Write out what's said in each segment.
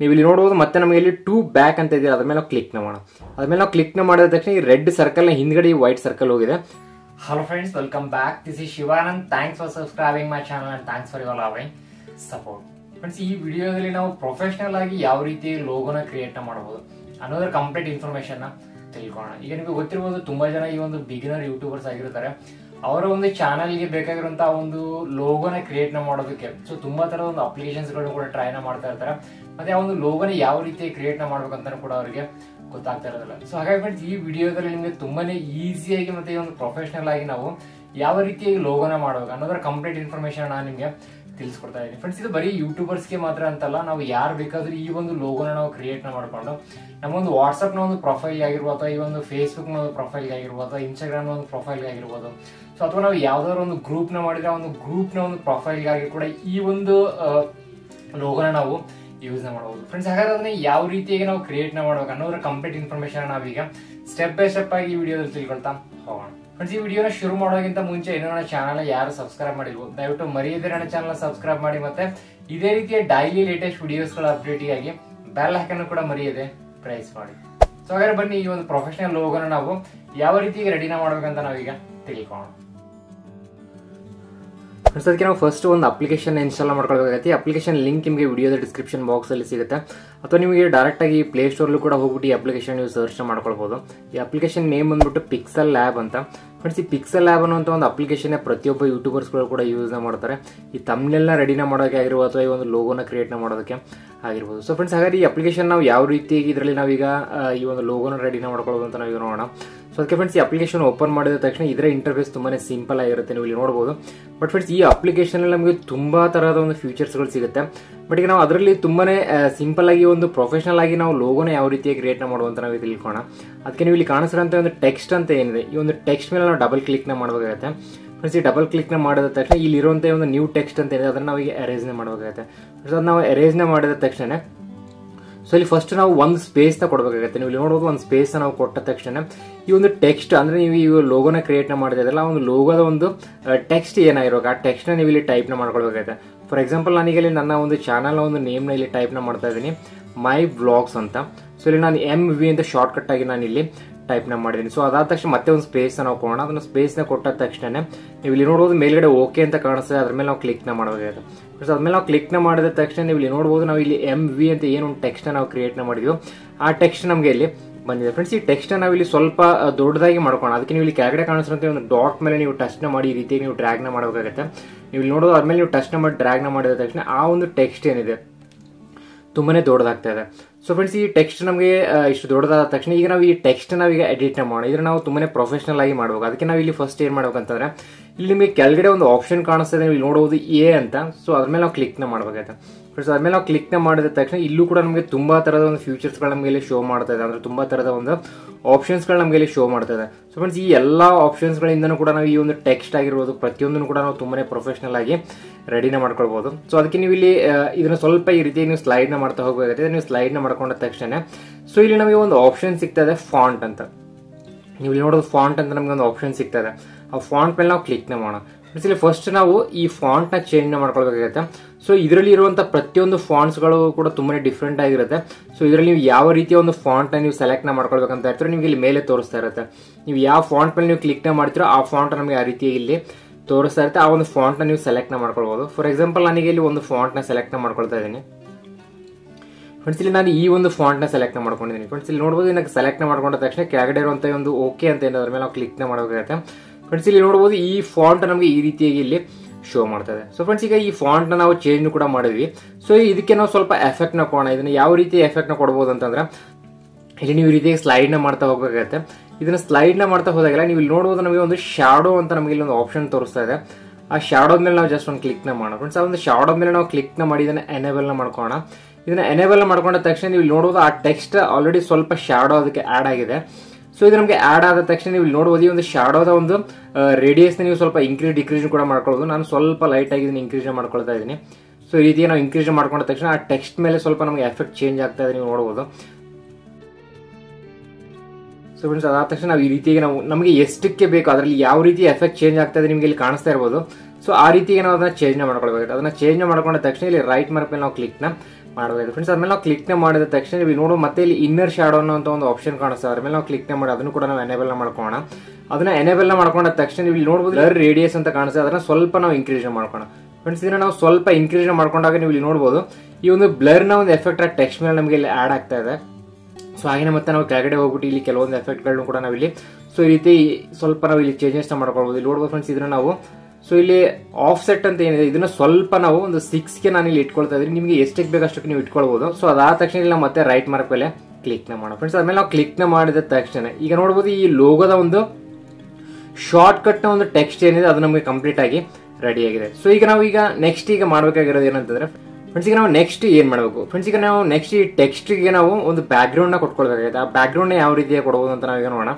ನೀವು ಇಲ್ಲಿ ನೋಡಬಹುದು ಮತ್ತೆ ನಮಗೆ ಇಲ್ಲಿ ಟೂ ಬ್ಯಾಕ್ ಅಂತ ಇದೆಯಲ್ಲ ಅದ್ರ ಮೇಲೆ ನಾವು ಕ್ಲಿಕ್ನ ಮಾಡೋಣ. ಅದ್ರ ಮೇಲೆ ನಾವು ಕ್ಲಿಕ್ನ ಮಾಡಿದ ತಕ್ಷಣ ಈ ರೆಡ್ ಸರ್ಕಲ್ನ ಹಿಂದ್ಗಡೆ ಈ ವೈಟ್ ಸರ್ಕಲ್ ಹೋಗಿದೆ. Hello friends welcome back this is Shivanand thanks for subscribing my channel and thanks for your loving support friends ಈ ವಿಡಿಯೋದಲ್ಲಿ ನಾವು ಪ್ರೊಫೆಷನಲ್ ಆಗಿ ಯಾವ ರೀತಿ ಲೋಗೋನ ಕ್ರಿಯೇಟ್ ಮಾಡಬಹುದು ಅನ್ನೋದ್ರ ಕಂಪ್ಲೀಟ್ ಇನ್ಫಾರ್ಮೇಶನ್ ತಿಳ್ಕೊಳ್ಳೋಣ. ಈಗ ನಿಮಗೆ ಗೊತ್ತಿರಬಹುದು ತುಂಬಾ ಜನ ಈ ಒಂದು ಬಿಗಿನರ್ ಯೂಟ್ಯೂಬರ್ಸ್ ಆಗಿರ್ತಾರೆ. ಅವರ ಒಂದು ಚಾನಲ್ಗೆ ಬೇಕಾಗಿರುವಂತಹ ಒಂದು ಲೋಗೋನ ಕ್ರಿಯೇಟ್ನ ಮಾಡೋದಕ್ಕೆ. ಸೊ ತುಂಬಾ ತರದ ಒಂದು ಅಪ್ಲಿಕೇಶನ್ಸ್ಗಳು ಕೂಡ ಟ್ರೈ ನ ಮಾಡ್ತಾ ಇರ್ತಾರೆ. ಮತ್ತೆ ಆ ಒಂದು ಲೋಗೋನ ಯಾವ ರೀತಿ ಕ್ರಿಯೇಟ್ನ ಮಾಡ್ಬೇಕಂತ ಕೂಡ ಅವರಿಗೆ ಗೊತ್ತಾಗ್ತಾ ಇರೋದಿಲ್ಲ. ಸೊ ಹಾಗಾಗಿ ಫ್ರೆಂಡ್ಸ್ ಈ ವಿಡಿಯೋದಲ್ಲಿ ನಿಮಗೆ ತುಂಬಾನೇ ಈಸಿಯಾಗಿ ಮತ್ತೆ ಒಂದು ಪ್ರೊಫೆಷನಲ್ ಆಗಿ ನಾವು ಯಾವ ರೀತಿಯಾಗಿ ಲೋಗೋನ ಮಾಡಬೇಕು ಅನ್ನೋದ್ರ ಕಂಪ್ಲೀಟ್ ಇನ್ಫಾರ್ಮೇಶನ್ ನಾನು ನಿಮಗೆ ತಿಳಿಸ್ಕೊಡ್ತಾ ಇದ್ದೀನಿ. ಫ್ರೆಂಡ್ಸ್ ಇದು ಬರೀ ಯೂಟ್ಯೂಬರ್ಸ್ಗೆ ಮಾತ್ರ ಅಂತಲ್ಲ, ನಾವು ಯಾರು ಬೇಕಾದ್ರೂ ಈ ಒಂದು ಲೋಗೋನ ನಾವು ಕ್ರಿಯೇಟ್ನ ಮಾಡಿಕೊಂಡು, ನಮ್ಮೊಂದು ವಾಟ್ಸಪ್ನ ಒಂದು ಪ್ರೊಫೈಲ್ ಆಗಿರ್ಬೋದು ಈ ಒಂದು ಫೇಸ್ಬುಕ್ನ ಒಂದು ಪ್ರೊಫೈಲ್ ಆಗಿರ್ಬೋದು ಇನ್ಸ್ಟಾಗ್ರಾಮ್ನ ಒಂದು ಪ್ರೊಫೈಲ್ ಆಗಿರ್ಬೋದು, ಸೊ ಅಥವಾ ನಾವು ಯಾವ್ದಾದ್ರು ಒಂದು ಗ್ರೂಪ್ನ ಮಾಡಿದ್ರೆ ಒಂದು ಗ್ರೂಪ್ನ ಒಂದು ಪ್ರೊಫೈಲ್ಗಾಗಿ ಕೂಡ ಈ ಒಂದು ಲೋಗೋನ ನಾವು ಯೂಸ್ ಮಾಡಬಹುದು ಫ್ರೆಂಡ್ಸ್ ಹಾಗಾದ್ರೆ ಅದನ್ನ ಯಾವ ರೀತಿಯಾಗಿ ನಾವು ಕ್ರಿಯೇಟ್ನ ಮಾಡ್ಬೇಕು ಅನ್ನೋದ್ರ ಕಂಪ್ಲೀಟ್ ಇನ್ಫಾರ್ಮೇಶನ್ ನಾವೀಗ ಸ್ಟೆಪ್ ಬೈ ಸ್ಟೆಪ್ ಆಗಿ ಈ ವಿಡಿಯೋದಲ್ಲಿ ತಿಳ್ಕೊಳ್ತಾ ಹೋಗೋಣ. ಫ್ರೆಂಡ್ಸ್ ಈ ವಿಡಿಯೋನ ಶುರು ಮಾಡೋಕ್ಕಿಂತ ಮುಂಚೆ ಇನ್ನೂ ನನ್ನ ಚಾನಲ್ ಯಾರು ಸಬ್ಸ್ಕ್ರೈಬ್ ಮಾಡಿಲ್ವೋ, ದಯವಿಟ್ಟು ಮರೆಯದೇ ನನ್ನ ಚಾನಲ್ ಸಬ್ಸ್ಕ್ರೈಬ್ ಮಾಡಿ ಮತ್ತೆ ಇದೇ ರೀತಿಯ ಡೈಲಿ ಲೇಟೆಸ್ಟ್ ವಿಡಿಯೋಸ್ಗಳ ಆಗಿ ಬೆಲ್ ಹಾಕನ್ನು ಕೂಡ ಮರೆಯದೆ ಪ್ರೈಸ್ ಮಾಡಿ. ಸೊ ಹಾಗಾದ್ರೆ ಬನ್ನಿ ಈ ಒಂದು ಪ್ರೊಫೆಷನಲ್ ಲೋಗೋನ ನಾವು ಯಾವ ರೀತಿ ರೆಡಿನ ಮಾಡ್ಬೇಕಂತ ನಾವೀಗ ತಿಳ್ಕೊಳ್ಳೋಣ ಫ್ರೆಂಡ್ಸ್ ಅದಕ್ಕೆ ನಾವು ಫಸ್ಟ್ ಒಂದು ಅಪ್ಲಿಕೇಶನ್ ಇನ್ಸ್ಟಾಲ್ ಮಾಡ್ಕೊಳ್ಬೇಕಾಗತ್ತೆ. ಅಪ್ಲಿಕೇಶನ್ ಲಿಂಕ್ ನಿಮಗೆ ವಿಡಿಯೋದ ಡಿಸ್ಕ್ರಿಪ್ಷನ್ ಬಾಕ್ಸ್ ಅಲ್ಲಿ ಸಿಗುತ್ತೆ. ಅಥವಾ ನಿಮಗೆ ಡೈರೆಕ್ಟ್ ಆಗಿ ಪ್ಲೇ ಸ್ಟೋರ್ಲ್ಲೂ ಕೂಡ ಹೋಗ್ಬಿಟ್ಟು ಈ ಅಪ್ಲಿಕೇಶನ್ ನೀವು ಸರ್ಚ್ ಮಾಡ್ಕೊಳ್ಬೋದು. ಈ ಅಪ್ಲಿಕೇಶನ್ ನೇಮ್ ಬಂದ್ಬಿಟ್ಟು ಪಿಕ್ಸಲ್ ಲ್ಯಾಬ್ ಅಂತ. ಫ್ರೆಂಡ್ಸ್ ಈ ಪಿಕ್ಸಲ್ ಲ್ಯಾಬ್ ಅನ್ನುವಂಥ ಒಂದು ಅಪ್ಲಿಕೇಶನ್ ಪ್ರತಿಯೊಬ್ಬ ಯೂಟ್ಯೂಬರ್ಸ್ಗಳು ಕೂಡ ಯೂಸ್ ಮಾಡ್ತಾರೆ. ಈ ತಮ್ನೆಲ್ನ ರೆಡಿನ ಮಾಡೋಕೆ ಆಗಿರ್ಬೋದು ಅಥವಾ ಈ ಒಂದು ಲೋಗೋನ ಕ್ರಿಯೇಟ್ ಮಾಡೋದಕ್ಕೆ ಆಗಿರ್ಬೋದು. ಸೊ ಫ್ರೆಂಡ್ಸ್ ಹಾಗಾದ್ರೆ ಈ ಅಪ್ಲಿಕೇಶನ್ ನಾವು ಯಾವ ರೀತಿ ಇದರಲ್ಲಿ ನಾವೀಗ ಈ ಒಂದು ಲೋಗೋನ ರೆಡಿನ ಮಾಡ್ಕೊಳ್ಳೋದು ಅಂತ ನಾವೀಗ ನೋಡೋಣ. ಸೊ ಅದಕ್ಕೆ ಫ್ರೆಂಡ್ಸ್ ಈ ಅಪ್ಲಿಕೇಶನ್ ಓಪನ್ ಮಾಡಿದ ತಕ್ಷಣ ಇದರ ಇಂಟರ್ಫೇಸ್ ತುಂಬಾ ಸಿಂಪಲ್ ಆಗಿರುತ್ತೆ, ನೀವು ಇಲ್ಲಿ ನೋಡಬಹುದು ಬಟ್ ಫ್ರೆಂಡ್ಸ್ ಈ ಅಪ್ಲಿಕೇಶನ್ ಅಲ್ಲಿ ನಮಗೆ ತುಂಬಾ ತರಹದ ಒಂದು ಫೀಚರ್ಸ್ಗಳು ಸಿಗುತ್ತೆ. ಬಟ್ ಈಗ ನಾವು ಅದರಲ್ಲಿ ತುಂಬಾನೇ ಸಿಂಪಲ್ ಆಗಿ ಒಂದು ಪ್ರೊಫೆಷನಲ್ ಆಗಿ ನಾವು ಲೋಗೋನ ಯಾವ ರೀತಿಯಾಗಿ ಕ್ರಿಯೇಟ್ ಮಾಡುವಂತ ನಾವು ತಿಳ್ಕೋಣ ಅದಕ್ಕೆ ನೀವು ಇಲ್ಲಿ ಕಾಣಿಸಿರೋಂಥ ಒಂದು ಟೆಕ್ಸ್ಟ್ ಅಂತ ಏನಿದೆ, ಈ ಒಂದು ಟೆಕ್ಸ್ಟ್ ಮೇಲೆ ನಾವು ಡಬಲ್ ಕ್ಲಿಕ್ನ ಮಾಡಬೇಕಾಗುತ್ತೆ. ಫ್ರೆಂಡ್ಸ್ ಈ ಡಬಲ್ ಕ್ಲಿಕ್ನ ಮಾಡಿದ ತಕ್ಷಣ ಇಲ್ಲಿ ಇರುವಂತ ಒಂದು ನ್ಯೂ ಟೆಕ್ಸ್ಟ್ ಅಂತ ಏನಿದೆ, ಅದನ್ನ ನಾವು ಅರೇಂಜ್ ಮಾಡಬೇಕಾಗುತ್ತೆ. ಫ್ರೆಂಡ್ಸ್ ಅದನ್ನ ನಾವು ಅರೇಂಜ್ ಮಾಡಿದ ತಕ್ಷಣ ಸೊ ಇಲ್ಲಿ ಫಸ್ಟ್ ನಾವು ಒಂದು ಸ್ಪೇಸ್ನ ಕೊಡಬೇಕಾಗುತ್ತೆ. ನೀವು ಇಲ್ಲಿ ನೋಡಬಹುದು ಒಂದು ಸ್ಪೇಸ್ ನಾವು ಕೊಟ್ಟ ತಕ್ಷಣ ಈ ಒಂದು ಟೆಕ್ಸ್ಟ್ ಅಂದ್ರೆ ನೀವು ಈ ಲೋಗೋನ ಕ್ರಿಯೇಟ್ ಮಾಡಿದ್ರೆ ಇದ್ರಲ್ಲ ಒಂದು ಲೋಗೋದ ಒಂದು ಟೆಕ್ಸ್ಟ್ ಏನಾಗಿರೋ ಆ ಟೆಕ್ಸ್ಟ್ನ ನೀವು ಇಲ್ಲಿ ಟೈಪ್ನ ಮಾಡ್ಕೊಳ್ಬೇಕಾಗುತ್ತೆ. ಫಾರ್ ಎಕ್ಸಾಂಪಲ್ ನಾನೀಗ ಇಲ್ಲಿ ನನ್ನ ಒಂದು ಚಾನಲ್ ಒಂದು ನೇಮ್ನ ಇಲ್ಲಿ ಟೈಪ್ನ ಮಾಡ್ತಾ ಇದ್ದೀನಿ. ಮೈ ವ್ಲಾಗ್ಸ್ ಅಂತ. ಸೊ ಇಲ್ಲಿ ನಾನು ಎಂ ವಿ ಅಂತ ಶಾರ್ಟ್ ಕಟ್ ಆಗಿ ನಾನು ಇಲ್ಲಿ ಟೈಪ್ನ ಮಾಡಿದ್ದೀನಿ. ಸೊ ಅದಾದ ತಕ್ಷಣ ಮತ್ತೆ ಒಂದು ಸ್ಪೇಸ್ ನಾವು ಕೊಡೋಣ. ಅದನ್ನ ಸ್ಪೇಸ್ನ ಕೊಟ್ಟ ತಕ್ಷಣ ನೀವು ಇಲ್ಲಿ ನೋಡಬಹುದು ಮೇಲ್ಗಡೆ ಓಕೆ ಅಂತ ಕಾಣಿಸ್ತದೆ. ಅದ್ರ ಮೇಲೆ ನಾವು ಕ್ಲಿಕ್ನ ಮಾಡಬೇಕಾಗುತ್ತೆ. ಫ್ರೆಂಡ್ಸ್ ಅದ್ಮೇಲೆ ನಾವು ಕ್ಲಿಕ್ನ ಮಾಡಿದ ತಕ್ಷಣ ನೀವು ಇಲ್ಲಿ ನೋಡಬಹುದು ನಾವು ಇಲ್ಲಿ ಎಂ ವಿ ಅಂತ ಏನು ಒಂದು ಟೆಕ್ಸ್ಟ್ ನಾವು ಕ್ರಿಯೇಟ್ನ ಮಾಡಿದ್ವಿ, ಆ ಟೆಕ್ಸ್ಟ್ ನಮಗೆ ಇಲ್ಲಿ ಬಂದಿದೆ. ಫ್ರೆಂಡ್ಸ್ ಈ ಟೆಕ್ಸ್ಟ್ ನಾವು ಇಲ್ಲಿ ಸ್ವಲ್ಪ ದೊಡ್ಡದಾಗಿ ಮಾಡ್ಕೋಣ ಅದಕ್ಕೆ ನೀವು ಇಲ್ಲಿ ಕೆಳಗಡೆ ಕಾಣಿಸುವಂತೆ ಒಂದು ಡಾಟ್ ಮೇಲೆ ನೀವು ಟಚ್ನ ಮಾಡಿ ಈ ರೀತಿ ನೀವು ಡ್ರ್ಯಾಗ್ನ ಮಾಡಬೇಕಾಗುತ್ತೆ. ನೀವು ಇಲ್ಲಿ ನೋಡೋದು ಅದ್ಮೇಲೆ ನೀವು ಟಚ್ನ ಮಾಡಿ ಡ್ರ್ಯಾಗ್ನ ಮಾಡಿದ ತಕ್ಷಣ ಆ ಒಂದು ಟೆಕ್ಸ್ಟ್ ಏನಿದೆ? ತುಂಬಾನೇ ದೊಡ್ಡದಾಗ್ತಾ ಇದೆ. ಸೊ ಫ್ರೆಂಡ್ಸ್ ಈ ಟೆಕ್ಸ್ಟ್ ನಮಗೆ ಇಷ್ಟು ದೊಡ್ಡದಾದ ತಕ್ಷಣ ಈಗ ನಾವು ಈ ಟೆಕ್ಸ್ಟ್ ನಾವೀಗ ಎಡಿಟ್ ಮಾಡೋಣ. ಇದ್ರ ನಾವು ತುಂಬಾ ಪ್ರೊಫೆಷನಲ್ ಆಗಿ ಮಾಡಬೇಕು. ಅದಕ್ಕೆ ನಾವು ಇಲ್ಲಿ ಫಸ್ಟ್ ಏನ್ ಮಾಡ್ಬೇಕಂತಂದ್ರೆ ಇಲ್ಲಿ ನಿಮಗೆ ಕೆಳಗಡೆ ಒಂದು ಆಪ್ಷನ್ ಕಾಣಿಸ್ತದೆ ನೀವು ನೋಡೋದು ಎ ಅಂತ. ಸೊ ಅದ್ರ ಮೇಲೆ ನಾವು ಕ್ಲಿಕ್ನ ಮಾಡ್ಬೇಕಾಗುತ್ತೆ ಫ್ರೆಂಡ್ಸ್ ಆದ್ಮೇಲೆ ನಾವು ಕ್ಲಿಕ್ನ ಮಾಡಿದ ತಕ್ಷಣ ಇಲ್ಲೂ ಕೂಡ ನಮಗೆ ತುಂಬಾ ತರದ ಒಂದು ಫ್ಯೂಚರ್ಸ್ಗಳು ನಮಗೆ ಇಲ್ಲಿ ಶೋ ಮಾಡ್ತಾ ಇದೆ. ಅಂದ್ರೆ ತುಂಬಾ ತರದ ಒಂದು ಆಪ್ಷನ್ಸ್ಗಳು ನಮಗೆ ಇಲ್ಲಿ ಶೋ ಮಾಡ್ತಾ ಇದೆ. ಸೊ ಫ್ರೆಂಡ್ಸ್ ಈ ಎಲ್ಲಾ ಆಪ್ಷನ್ಸ್ ಗಳಿಂದನೂ ಕೂಡ ನಾವು ಈ ಒಂದು ಟೆಕ್ಸ್ಟ್ ಆಗಿರ್ಬೋದು, ಪ್ರತಿಯೊಂದನ್ನು ಕೂಡ ನಾವು ತುಂಬಾನೇ ಪ್ರೊಫೆಷನಲ್ ಆಗಿ ರೆಡಿನ ಮಾಡ್ಕೊಳ್ಬಹುದು ಸೊ ಅದಕ್ಕೆ ನೀವು ಇಲ್ಲಿ ಇದನ್ನ ಸ್ವಲ್ಪ ಈ ರೀತಿ ನೀವು ಸ್ಲೈಡ್ನ ಮಾಡ್ತಾ ಹೋಗಬೇಕಾಗುತ್ತೆ. ನೀವು ಸ್ಲೈಡ್ನ ಮಾಡ್ಕೊಂಡ ತಕ್ಷಣ ಸೊ ಇಲ್ಲಿ ನಮಗೆ ಒಂದು ಆಪ್ಷನ್ ಸಿಗ್ತಾ ಇದೆ ಫಾಂಟ್ ಅಂತ. ನೀವು ಇಲ್ಲಿ ನೋಡೋದು ಫಾಂಟ್ ಅಂತ ನಮಗೆ ಒಂದು ಆಪ್ಷನ್ ಸಿಗ್ತಾ ಇದೆ. ಆ ಫಾಂಟ್ ಮೇಲೆ ನಾವು ಕ್ಲಿಕ್ನ ಮಾಡೋಣ. ಇಲ್ಲಿ ಫಸ್ಟ್ ನಾವು ಈ ಫಾಂಟ್ನ ಚೇಂಜ್ನ ಮಾಡ್ಕೊಳ್ಬೇಕಾಗುತ್ತೆ. ಸೊ ಇದರಲ್ಲಿ ಇರುವಂತ ಪ್ರತಿಯೊಂದು ಫಾಂಟ್ಸ್ಗಳು ಕೂಡ ತುಂಬಾನೇ ಡಿಫ್ರೆಂಟ್ ಆಗಿರುತ್ತೆ. ಸೊ ಇದರಲ್ಲಿ ನೀವು ಯಾವ ರೀತಿಯ ಒಂದು ಫಾಂಟ್ನ ನೀವು ಸೆಲೆಕ್ಟ್ನ ಮಾಡ್ಕೊಳ್ಬೇಕಂತ ಇರ್ತೀರೋ ನಿಮ್ಗೆ ಇಲ್ಲಿ ಮೇಲೆ ತೋರಿಸ್ತಾ ಇರುತ್ತೆ. ನೀವು ಯಾವ ಫಾಂಟ್ ಮೇಲೆ ನೀವು ಕ್ಲಿಕ್ನ ಮಾಡ್ತೀರೋ ಆ ಫಾಂಟ್ ನಮಗೆ ಆ ರೀತಿ ಇಲ್ಲಿ ತೋರಿಸ್ತಾ ಇರುತ್ತೆ. ಆ ಒಂದು ಫಾಂಟ್ನ ನೀವು ಸೆಲೆಕ್ಟ್ನ ಮಾಡ್ಕೊಳ್ಬಹುದು ಫಾರ್ ಎಕ್ಸಾಂಪಲ್ ನನಗೆ ಇಲ್ಲಿ ಒಂದು ಫಾಂಟ್ನ ಸೆಲೆಕ್ಟ್ನ ಮಾಡ್ಕೊಳ್ತಾ ಇದ್ದೀನಿ. ಫ್ರೆಂಡ್ಸ್ ಇಲ್ಲಿ ನಾನು ಈ ಒಂದು ಫಾಂಟ್ನ ಸೆಲೆಕ್ಟ್ ಮಾಡ್ಕೊಂಡಿದ್ದೀನಿ. ಫ್ರೆಂಡ್ಸ್ ಇಲ್ಲಿ ನೋಡಬಹುದು ನನಗೆ ಸೆಲೆಕ್ಟ್ ಮಾಡ್ಕೊಂಡ ತಕ್ಷಣ ಕೆಳಗಡೆ ಇರುವಂತ ಒಂದು ಓಕೆ ಅಂತ ಏನಾದ್ರ ಮೇಲೆ ನಾವು ಕ್ಲಿಕ್ನ ಮಾಡಬೇಕಾಗುತ್ತೆ. ಫ್ರೆಂಡ್ಸ್ ಇಲ್ಲಿ ನೋಡಬಹುದು ಈ ಫಾಂಟ್ ನಮಗೆ ಈ ರೀತಿಯಾಗಿ ಇಲ್ಲಿ ಶೋ ಮಾಡ್ತದೆ ಸೊ ಫ್ರೆಂಡ್ಸ್ ಈಗ ಈ ಫಾಂಟ್ನ ನಾವು ಚೇಂಜ್ ಕೂಡ ಮಾಡಿದ್ವಿ. ಸೊ ಇದಕ್ಕೆ ನಾವು ಸ್ವಲ್ಪ ಎಫೆಕ್ಟ್ನ ಕೊಡೋಣ. ಇದನ್ನ ಯಾವ ರೀತಿ ಎಫೆಕ್ಟ್ನ ಕೊಡಬಹುದು ಅಂತಂದ್ರೆ, ಇಲ್ಲಿ ನೀವು ಈ ರೀತಿಯಾಗಿ ಸ್ಲೈಡ್ನ ಮಾಡ್ತಾ ಹೋಗಬೇಕಾಗತ್ತೆ. ಇದನ್ನ ಸ್ಲೈಡ್ನ ಮಾಡ್ತಾ ಹೋದಾಗೆಲ್ಲ ನೀವು ಇಲ್ಲಿ ನೋಡಬಹುದು ನಮಗೆ ಒಂದು ಶಾಡೋ ಅಂತ ನಮಗೆ ಇಲ್ಲಿ ಒಂದು ಆಪ್ಷನ್ ತೋರಿಸ್ತಾ ಇದೆ. ಆ ಶಾಡೋ ಮೇಲೆ ನಾವು ಜಸ್ಟ್ ಒಂದು ಕ್ಲಿಕ್ನ ಮಾಡೋಣ. ಫ್ರೆಂಡ್ಸ್ ಆ ಒಂದು ಶಾಡೋ ಮೇಲೆ ನಾವು ಕ್ಲಿಕ್ನ ಮಾಡಿ ಇದನ್ನ ಎನೇಬಲ್ನ ಮಾಡ್ಕೋಣ ಇದನ್ನ ಎನೇಬಲ್ ಮಾಡ್ಕೊಂಡ ತಕ್ಷಣ ನೀವು ಇಲ್ಲಿ ನೋಡಬಹುದು ಆ ಟೆಕ್ಸ್ಟ್ ಆಲ್ರೆಡಿ ಸ್ವಲ್ಪ ಶಾಡೋ ಅದಕ್ಕೆ ಆಡ್ ಆಗಿದೆ. ಸೊ ಇದು ನಮಗೆ ಆಡ್ ಆದ ತಕ್ಷಣ ನೀವು ನೋಡಬಹುದು ಈ ಒಂದು ಶಾಡೋದ ಒಂದು ರೇಡಿಯಸ್ ನೀವು ಸ್ವಲ್ಪ ಇನ್ಕ್ರೀಸ್ ಡಿಕ್ರೀಸ್ ಕೂಡ ಮಾಡ್ಕೊಳ್ಳೋದು ನಾನು ಸ್ವಲ್ಪ ಲೈಟ್ ಆಗಿ ಇನ್ಕ್ರೀಸ್ ಮಾಡ್ಕೊಳ್ತಾ ಇದ್ದೀನಿ. ಸೊ ಈ ರೀತಿ ನಾವು ಇನ್ಕ್ರೀಸ್ ಮಾಡ್ಕೊಂಡ ತಕ್ಷಣ ಆ ಟೆಕ್ಸ್ಟ್ ಮೇಲೆ ಸ್ವಲ್ಪ ನಮಗೆ ಎಫೆಕ್ಟ್ ಚೇಂಜ್ ಆಗ್ತಾ ಇದೆ, ನೀವು ನೋಡಬಹುದು ಸೊ ಫ್ರೆಂಡ್ಸ್ ಅದಾದ ತಕ್ಷಣ ನಾವು ಈ ರೀತಿಯಾಗಿ ನಾವು, ನಮಗೆ ಎಷ್ಟಕ್ಕೆ ಬೇಕು, ಅದರಲ್ಲಿ ಯಾವ ರೀತಿ ಎಫೆಕ್ಟ್ ಚೇಂಜ್ ಆಗ್ತಾ ಇದೆ ನಿಮಗೆ ಇಲ್ಲಿ ಕಾಣಿಸ್ತಾ ಇರ್ಬೋದು. ಸೊ ಆ ರೀತಿಗೆ ನಾವು ಅದನ್ನ ಚೇಂಜ್ ಮಾಡ್ಕೊಳ್ಬೇಕು ಅದನ್ನ ಚೇಂಜ್ ಮಾಡ್ಕೊಂಡ ತಕ್ಷಣ ಇಲ್ಲಿ ರೈಟ್ ಮಾರ್ಕ್ ಮೇಲೆ ನಾವು ಕ್ಲಿಕ್ನ ಮಾಡಬೇಕು ಫ್ರೆಂಡ್ಸ್ ಅದ್ಮೇಲೆ ನಾವು ಕ್ಲಿಕ್ ಮಾಡಿದ ತಕ್ಷಣ ನೀವು ನೋಡೋ, ಮತ್ತೆ ಇಲ್ಲಿ ಇನ್ನರ್ ಶಾಡೋ ಅನ್ನೋ ಒಂದು ಆಪ್ಷನ್ ಕಾಣಿಸ್ತದೆ ಅದ್ರ ಮೇಲೆ ನಾವು ಕ್ಲಿಕ್ ಮಾಡಿ, ಅದನ್ನು ಕೂಡ ನಾವು ಎನೇಬಲ್ ಮಾಡ್ಕೋಣ ಅದನ್ನ ಎನೇಬಲ್ ಮಾಡ್ಕೊಂಡ ತಕ್ಷಣ ನೀವು ಇಲ್ಲಿ ನೋಡಬಹುದು ರೇಡಿಯಸ್ ಅಂತ ಕಾಣಿಸ್ತದೆ ಅದನ್ನ ಸ್ವಲ್ಪ ನಾವು ಇನ್ಕ್ರೀಸ್ ಮಾಡ್ಕೋಣ ಫ್ರೆಂಡ್ಸ್ ಇದನ್ನ ನಾವು ಸ್ವಲ್ಪ ಇನ್ಕ್ರೀಸ್ ಮಾಡ್ಕೊಂಡಾಗ ನೀವು ಇಲ್ಲಿ ನೋಡಬಹುದು ಈ ಒಂದು ಬ್ಲರ್ನ ಒಂದು ಎಫೆಕ್ಟ್ ಆ ಟೆಕ್ಸ್ಟ್ ಮೇಲೆ ನಮಗೆ ಇಲ್ಲಿ ಆಡ್ ಆಗ್ತಾ ಇದೆ. ಸೊ ಹಾಗೆ ಮತ್ತೆ ನಾವು ಕೆಳಗಡೆ ಹೋಗ್ಬಿಟ್ಟು ಇಲ್ಲಿ ಕೆಲವೊಂದು ಎಫೆಕ್ಟ್ಗಳನ್ನು ಕೂಡ ನಾವಿಲ್ಲಿ ಸೊ ಈ ರೀತಿ ಸ್ವಲ್ಪ ನಾವು ಇಲ್ಲಿ ಚೇಂಜಸ್ ಮಾಡ್ಕೊಳ್ಬಹುದು ಇಲ್ಲಿ ನೋಡ್ಬೋದು ಫ್ರೆಂಡ್ಸ್ ಇದನ್ನ ನಾವು ಸೊ ಇಲ್ಲಿ ಆಫ್ ಸೆಟ್ ಅಂತ ಏನಿದೆ, ಇದನ್ನ ಸ್ವಲ್ಪ ನಾವು ಒಂದು ಸಿಕ್ಸ್ಗೆ ನಾನು ಇಲ್ಲಿ ಇಟ್ಕೊಳ್ತಾ ಇದ್ದೀನಿ. ನಿಮಗೆ ಎಷ್ಟಕ್ಕೆ ಬೇಕಷ್ಟಕ್ಕೆ ನೀವು ಇಟ್ಕೊಳ್ಬಹುದು ಸೊ ಅದಾದ ತಕ್ಷಣ ಇಲ್ಲಿ ನಾವು ಮತ್ತೆ ರೈಟ್ ಮಾರ್ಕ್ ಮೇಲೆ ಕ್ಲಿಕ್ನ ಮಾಡೋಣ. ಫ್ರೆಂಡ್ಸ್ ಆಮೇಲೆ ನಾವು ಕ್ಲಿಕ್ನ ಮಾಡಿದ ತಕ್ಷಣ ಈಗ ನೋಡಬಹುದು ಈ ಲೋಗೋದ ಒಂದು ಶಾರ್ಟ್ ಕಟ್ನ ಒಂದು ಟೆಕ್ಸ್ಟ್ ಏನಿದೆ, ಅದು ನಮಗೆ ಕಂಪ್ಲೀಟ್ ಆಗಿ ರೆಡಿ ಆಗಿದೆ. ಸೊ ಈಗ ನಾವು ಈಗ ನೆಕ್ಸ್ಟ್ ಈಗ ಮಾಡಬೇಕಾಗಿರೋದು ಏನಂತಂದ್ರೆ ಫ್ರೆಂಡ್ಸ್ ಈಗ ನಾವು ನೆಕ್ಸ್ಟ್ ಏನ್ ಮಾಡಬೇಕು? ಫ್ರೆಂಡ್ಸ್ ಈಗ ನಾವು ನೆಕ್ಸ್ಟ್ ಈ ಟೆಕ್ಸ್ಟ್ಗೆ ನಾವು ಒಂದು ಬ್ಯಾಕ್ ಗ್ರೌಂಡ್ನ ಕೊಟ್ಕೊಳ್ಬೇಕಾಗಿದೆ. ಆ ಬ್ಯಾಕ್ ಗ್ರೌಂಡ್ ಯಾವ ರೀತಿಯಾಗಿ ಕೊಡಬಹುದು ಅಂತ ನಾವು ಈಗ ನೋಡೋಣ.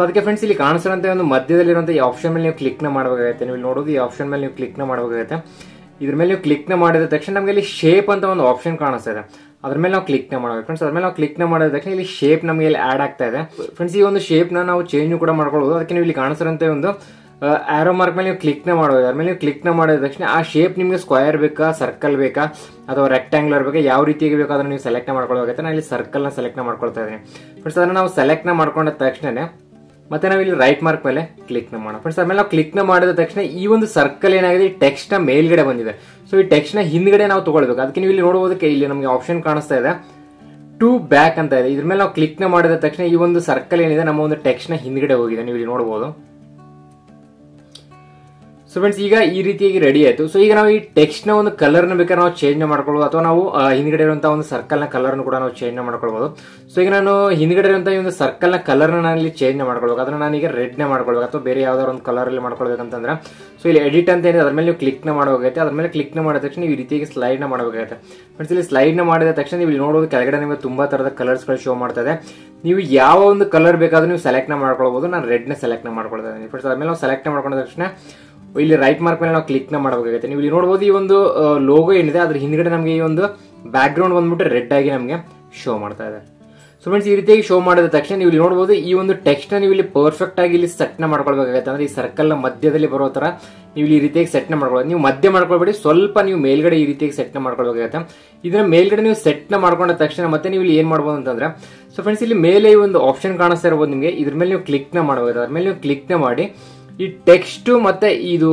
ಸೊ ಅದಕ್ಕೆ ಫ್ರೆಂಡ್ಸ್ ಇಲ್ಲಿ ಕಾಣಿಸಿರುವಂತಹ ಒಂದು ಮಧ್ಯದಲ್ಲಿರುವಂಥ ಈ ಆಪ್ಷನ್ ಮೇಲೆ ನೀವು ಕ್ಲಿಕ್ನ ಮಾಡಬೇಕಾಗುತ್ತೆ. ನೀವು ನೋಡೋದು ಈ ಆಪ್ಷನ್ ಮೇಲೆ ನೀವು ಕ್ಲಿಕ್ನ ಮಾಡಬೇಕಾಗುತ್ತೆ. ಇದ್ರ ಮೇಲೆ ನೀವು ಕ್ಲಿಕ್ನ ಮಾಡಿದ ತಕ್ಷಣ ನಮಗೆ ಇಲ್ಲಿ ಶೇಪ್ ಅಂತ ಒಂದು ಆಪ್ಷನ್ ಕಾಣಿಸ್ತಾ ಇದೆ. ಅದ್ರ ಮೇಲೆ ನಾವು ಕ್ಲಿಕ್ನ ಮಾಡಬೇಕು. ಫ್ರೆಂಡ್ಸ್ ಅದ್ರ ಮೇಲೆ ನಾವು ಕ್ಲಿಕ್ನ ಮಾಡಿದ ತಕ್ಷಣ ಇಲ್ಲಿ ಶೇಪ್ ನಮಗೆ ಇಲ್ಲಿ ಆಡ್ ಆಗ್ತಾ ಇದೆ. ಫ್ರೆಂಡ್ಸ್ ಈ ಒಂದು ಶೇಪ್ನ ನಾವು ಚೇಂಜ್ ಕೂಡ ಮಾಡ್ಕೊಳ್ಬಹುದು ಅದಕ್ಕೆ ನೀವು ಇಲ್ಲಿ ಕಾಣಿಸಿರುವಂತಹ ಒಂದು ಆರೋ ಮಾರ್ಕ್ ಮೇಲೆ ನೀವು ಕ್ಲಿಕ್ನ ಮಾಡಬಹುದು ಅದ್ರ ಮೇಲೆ ನೀವು ಕ್ಲಿಕ್ನ ಮಾಡಿದ ತಕ್ಷಣ ಆ ಶೇಪ್ ನಿಮಗೆ ಸ್ಕ್ವಯರ್ ಬೇಕಾ ಸರ್ಕಲ್ ಬೇಕಾ, ಅಥವಾ ರೆಕ್ಟ್ಯಾಂಗ್ಲರ್ ಬೇಕಾ, ಯಾವ ರೀತಿಯಾಗಿ ಬೇಕಾ ಅದನ್ನು ನೀವು ಸೆಲೆಕ್ಟ್ ಮಾಡ್ಕೊಳ್ಬೇಕಾಗುತ್ತೆ. ನಾನು ಇಲ್ಲಿ ಸರ್ಕಲ್ನ ಸೆಲೆಕ್ಟ್ ಮಾಡ್ಕೊಳ್ತಾ ಇದ್ದೀನಿ. ಫ್ರೆಂಡ್ಸ್ ಅದನ್ನ ನಾವು ಸೆಲೆಕ್ಟ್ ಮಾಡ್ಕೊಂಡ ತಕ್ಷಣ ಮತ್ತೆ ನಾವು ಇಲ್ಲಿ ರೈಟ್ ಮಾರ್ಕ್ ಮೇಲೆ ಕ್ಲಿಕ್ನ ಮಾಡೋಣ. ಫ್ರೆಂಡ್ಸ್ ಆಮೇಲೆ ನಾವು ಕ್ಲಿಕ್ನ ಮಾಡಿದ ತಕ್ಷಣ ಈ ಒಂದು ಸರ್ಕಲ್ ಏನಾಗಿದೆ, ಈ ನ ಮೇಲ್ಗಡೆ ಬಂದಿದೆ. ಸೊ ಈ ಟೆಕ್ಸ್ಟ್ನ ಹಿಂದ್ಗಡೆ ನಾವು ತಗೊಳ್ಬೇಕು. ಅದಕ್ಕೆ ನೀವು ಇಲ್ಲಿ ನೋಡಬಹುದಕ್ಕೆ ಇಲ್ಲಿ ನಮಗೆ ಆಪ್ಷನ್ ಕಾಣಿಸ್ತಾ ಇದೆ. ಟು ಬ್ಯಾಕ್ ಅಂತ ಇದೆ. ಇದ್ರ ಮೇಲೆ ನಾವು ಕ್ಲಿಕ್ನ ಮಾಡಿದ ತಕ್ಷಣ ಈ ಒಂದು ಸರ್ಕಲ್ ಏನಿದೆ, ನಮ್ಮ ಒಂದು ಟೆಕ್ಸ್ಟ್ನ ಹಿಂದ್ಗಡೆ ಹೋಗಿದೆ. ನೀವು ಇಲ್ಲಿ ನೋಡಬಹುದು ಸೊ ಫ್ರೆಂಡ್ಸ್ ಈಗ ಈ ರೀತಿಯಾಗಿ ರೆಡಿ ಆಯ್ತು. ಸೊ ಈಗ ನಾವು ಈ ಟೆಕ್ಸ್ಟ್ನ ಒಂದು ಕಲರ್ನ ಬೇಕಾದ್ರೆ ನಾವು ಚೇಂಜ್ ಮಾಡ್ಕೊಳ್ಬಹುದು ಅಥವಾ ನಾವು ಹಿಂದ್ಗಡೆ ಇರುವಂತಹ ಒಂದು ಸರ್ಕಲ್ನ ಕಲರ್ ಕೂಡ ನಾವು ಚೇಂಜ್ ಮಾಡ್ಕೊಳ್ಬಹುದು ಸೊ ಈಗ ನಾನು ಹಿಂದ್ಗಡೆ ಈ ಒಂದು ಸರ್ಕಲ್ನ ಕಲರ್ನ ನಾನು ಇಲ್ಲಿ ಚೇಂಜ್ ಮಾಡ್ಕೊಳ್ಬೇಕು. ಅದನ್ನ ನಾನು ಈಗ ರೆಡ್ನ ಮಾಡ್ಕೊಳ್ಬೇಕು, ಅಥವಾ ಬೇರೆ ಯಾವ್ದಾದ್ರು ಒಂದು ಕಲರ್ ಅಲ್ಲಿ ಮಾಡ್ಕೊಳ್ಬೇಕಂತಂದ್ರೆ. ಸೊ ಇಲ್ಲಿ ಎಡಿಟ್ ಅಂತ ಏನಿದೆ, ಅದ್ರ ಮೇಲೆ ನೀವು ಕ್ಲಿಕ್ನ ಮಾಡಬೇಕಾಗುತ್ತೆ. ಅದ್ರ ಮೇಲೆ ಕ್ಲಿಕ್ನ ಮಾಡಿದ ತಕ್ಷಣ ಈ ರೀತಿಯಾಗಿ ಸ್ಲೈಡ್ನ ಮಾಡಬೇಕಾಗುತ್ತೆ. ಫ್ರೆಂಡ್ಸ್ ಇಲ್ಲಿ ಸ್ಲೈಡ್ನ ಮಾಡಿದ ತಕ್ಷಣ ನೀವು ಇಲ್ಲಿ ನೋಡೋದು ಕೆಳಗಡೆ ನಿಮಗೆ ತುಂಬಾ ತರದ ಕಲರ್ಸ್ಗಳು ಶೋ ಮಾಡ್ತಾ ಇದೆ. ನೀವು ಯಾವ ಒಂದು ಕಲರ್ ಬೇಕಾದ್ರೂ ನೀವು ಸೆಲೆಕ್ಟ್ನ ಮಾಡ್ಕೊಳ್ಬಹುದು ನಾನು ರೆಡ್ನ ಸೆಲೆಕ್ಟ್ನ ಮಾಡ್ಕೊಳ್ತಾ ಇದ್ದೀನಿ. ಫ್ರೆಂಡ್ಸ್ ಅದ್ಮೇಲೆ ನಾವು ಸೆಲೆಕ್ಟ್ ಮಾಡ್ಕೊಂಡ ತಕ್ಷಣ ಇಲ್ಲಿ ರೈಟ್ ಮಾರ್ಕ್ ಮೇಲೆ ನಾವು ಕ್ಲಿಕ್ನ ಮಾಡಬೇಕಾಗುತ್ತೆ. ನೀವು ಇಲ್ಲಿ ನೋಡಬಹುದು ಈ ಒಂದು ಲೋಗೋ ಏನಿದೆ, ಅದ್ರ ಹಿಂದ್ಗಡೆ ನಮಗೆ ಈ ಒಂದು ಬ್ಯಾಕ್ ಗ್ರೌಂಡ್ ಬಂದ್ಬಿಟ್ಟು ರೆಡ್ ಆಗಿ ನಮಗೆ ಶೋ ಮಾಡ್ತಾ ಇದೆ. ಸೊ ಫ್ರೆಂಡ್ಸ್ ಈ ರೀತಿಯಾಗಿ ಶೋ ಮಾಡಿದ ತಕ್ಷಣ ನೀವು ಇಲ್ಲಿ ನೋಡಬಹುದು ಈ ಒಂದು ಟೆಕ್ಸ್ಟ್ ನೀವು ಇಲ್ಲಿ ಪರ್ಫೆಕ್ಟ್ ಆಗಿ ಇಲ್ಲಿ ಸೆಟ್ನ ಮಾಡ್ಕೊಳ್ಬೇಕಾಗುತ್ತೆ. ಅಂದ್ರೆ ಈ ಸರ್ಕಲ್ನ ಮಧ್ಯದಲ್ಲಿ ಬರೋ ತರ ನೀವು ಇಲ್ಲಿ ಈ ರೀತಿಯಾಗಿ ಸೆಟ್ನ ಮಾಡ್ಕೊಳ್ಳೋದು ನೀವು ಮಧ್ಯ ಮಾಡ್ಕೊಳ್ಬೇಡಿ, ಸ್ವಲ್ಪ ನೀವು ಮೇಲ್ಗಡೆ ಈ ರೀತಿಯಾಗಿ ಸೆಟ್ನ ಮಾಡ್ಕೊಳ್ಬೇಕಾಗುತ್ತೆ. ಇದನ್ನ ಮೇಲ್ಗಡೆ ನೀವು ಸೆಟ್ನ ಮಾಡ್ಕೊಂಡ ತಕ್ಷಣ ಮತ್ತೆ ನೀವು ಇಲ್ಲಿ ಏನ್ ಮಾಡ್ಬೋದು ಅಂತಂದ್ರೆ ಸೊ ಫ್ರೆಂಡ್ಸ್ ಇಲ್ಲಿ ಮೇಲೆ ಈ ಒಂದು ಆಪ್ಷನ್ ಕಾಣಿಸ್ತಾ ಇರಬಹುದು ನಿಮಗೆ. ಇದ್ರ ಮೇಲೆ ನೀವು ಕ್ಲಿಕ್ನ ಮಾಡಬಹುದು ಅದ್ರ ಮೇಲೆ ನೀವು ಕ್ಲಿಕ್ನ ಮಾಡಿ ಈ ಟೆಕ್ಸ್ಟ್ ಮತ್ತೆ ಇದು